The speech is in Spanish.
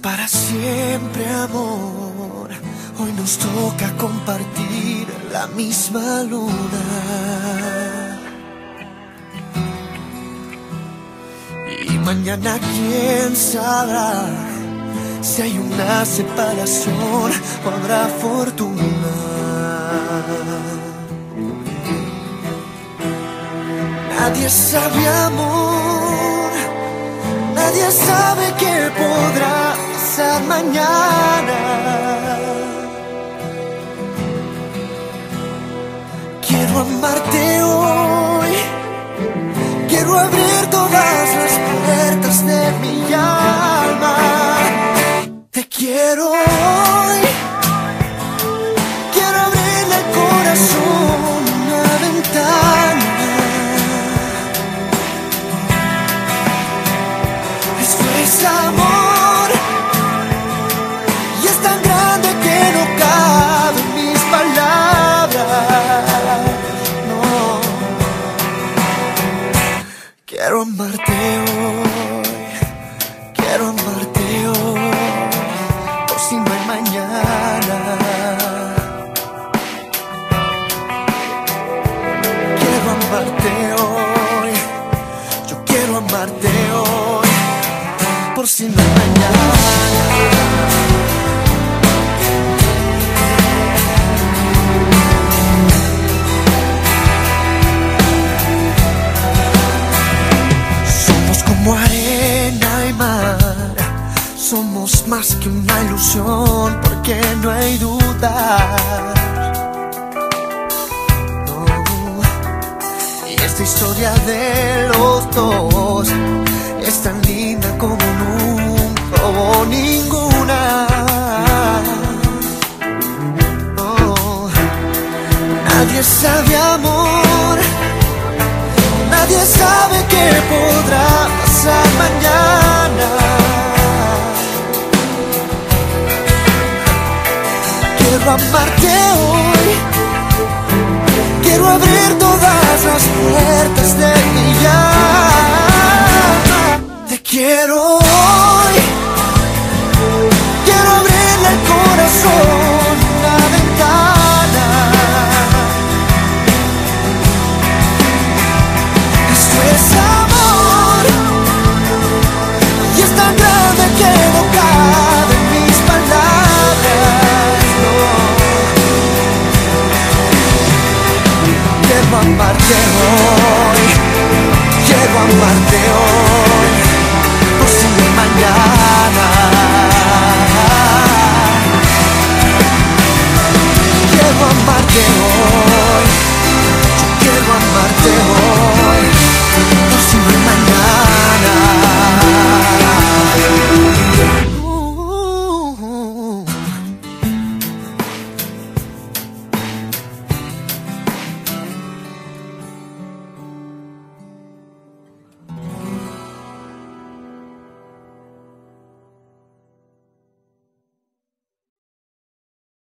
para siempre, amor. Hoy nos toca compartir la misma luna. Y mañana quién sabrá si hay una separación o habrá fortuna. Nadie sabe amor, nadie sabe qué podrá mañana. Quiero amarte hoy, quiero abrir todas las puertas de mi alma. Te quiero amarte hoy, quiero amarte hoy, por si no hay mañana. Quiero amarte hoy, yo quiero amarte hoy, por si no hay mañana. Como arena y mar, somos más que una ilusión, porque no hay duda. No. Y esta historia de los dos es tan linda como nunca hubo ninguna. No. Nadie sabe amor. Quiero amarte hoy. Quiero abrir todas las puertas de mi. amarte hoy, quiero hoy.